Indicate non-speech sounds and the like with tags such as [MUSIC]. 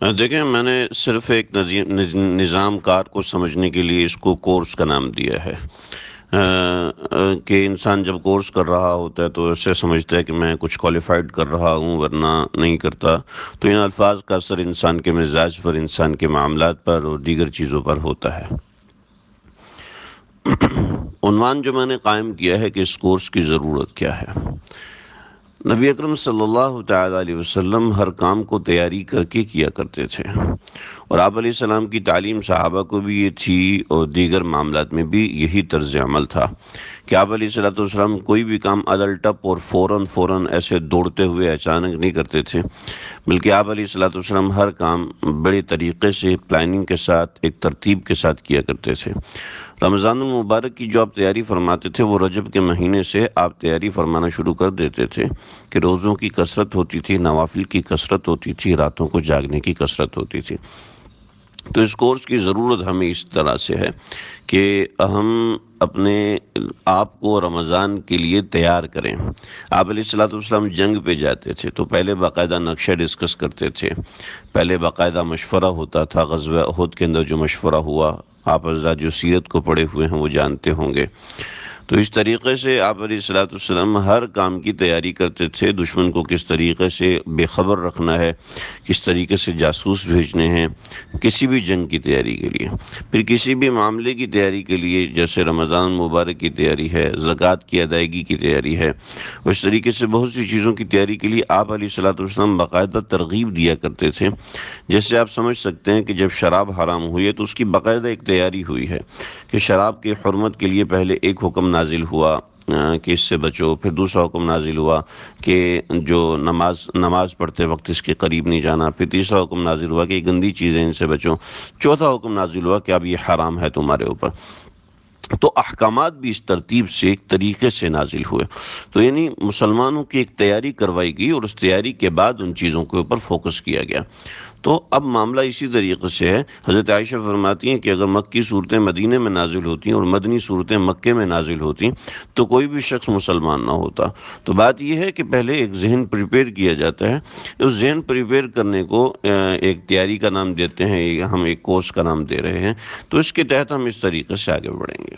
देखें मैंने सिर्फ़ एक नज़ी निज़ाम कार को समझने के लिए इसको कोर्स का नाम दिया है। कि इंसान जब कोर्स कर रहा होता है तो ऐसे समझता है कि मैं कुछ क्वालिफ़ाइड कर रहा हूँ वरना नहीं करता। तो इन अल्फ़ाज़ का असर इंसान के मिज़ाज पर, इंसान के मामलात पर और दीगर चीज़ों पर होता है। [CLEARS THROAT] जो मैंने कायम किया है कि इस कोर्स की ज़रूरत क्या है? नबी अकरम सल्लल्लाहु अलैहि वसल्लम हर काम को तैयारी करके किया करते थे। और आप सलाम की तालीम सहाबा को भी ये थी और दीगर मामलात में भी यही तर्ज अमल था कि आप सलाम कोई भी काम अदल टप और फ़ौर फ़ौर ऐसे दौड़ते हुए अचानक नहीं करते थे, बल्कि आप सलाम हर काम बड़े तरीक़े से प्लानिंग के साथ, एक तरतीब के साथ किया करते थे। रमज़ान मुबारक की जो आप तैयारी फरमाते थे, वो रजब के महीने से आप तैयारी फरमाना शुरू कर देते थे। कि रोज़ों की कसरत होती थी, नवाफिल की कसरत होती थी, रातों को जागने की कसरत होती थी। तो इस कोर्स की ज़रूरत हमें इस तरह से है कि हम अपने आप को रमज़ान के लिए तैयार करें। आप सलाम जंग पे जाते थे तो पहले बाकायदा नक्शा डिस्कस करते थे। पहले बाकायदा मशवरा होता था, गजवा अहद के अंदर जो मशवरा हुआ, आप हजरात जो सीरत को पढ़े हुए हैं वो जानते होंगे। तो इस तरीके से आप सलाम हर काम की तैयारी करते थे, दुश्मन को किस तरीके से बेखबर रखना है, किस तरीके से जासूस भेजने हैं, किसी भी जंग की तैयारी के लिए। फिर किसी भी मामले की तैयारी के लिए, जैसे रमज़ान मुबारक की तैयारी है, ज़क़़त की अदायगी की तैयारी है उस तरीके से बहुत सी चीज़ों की तैयारी के लिए आप सलाम बाकायदा तरगीब दिया करते थे। जैसे आप समझ सकते हैं कि जब शराब हराम हुई है तो उसकी बाकायदा एक तैयारी हुई है कि शराब की हरमत के लिए पहले एक हुक्म नाजिल हुआ कि इससे बचो। फिर दूसरा हुक्म नाजिल हुआ कि जो नमाज़ नमाज़ पढ़ते वक्त इसके करीब नहीं जाना। फिर तीसरा हुक्म नाजिल हुआ कि गंदी चीज़ें इनसे बचो। चौथा हुक्म नाजिल हुआ कि अब ये हराम है तुम्हारे ऊपर। तो अहकाम भी इस तरतीब से एक तरीके से नाजिल हुए। तो यानी मुसलमानों की एक तैयारी करवाई गई और उस तैयारी के बाद उन चीज़ों के ऊपर फोकस किया गया। तो अब मामला इसी तरीके से है। हज़रत आयशा फरमाती हैं कि अगर मक्की सूरतें मदीने में नाजिल होती और मदनी सूरतें मक्के में नाजिल होती तो कोई भी शख्स मुसलमान ना होता। तो बात यह है कि पहले एक जहन प्रिपेयर किया जाता है। उस जहन प्रिपेयर करने को एक तैयारी का नाम देते हैं, हम एक कोर्स का नाम दे रहे हैं। तो इसके तहत हम इस तरीके से आगे बढ़ेंगे।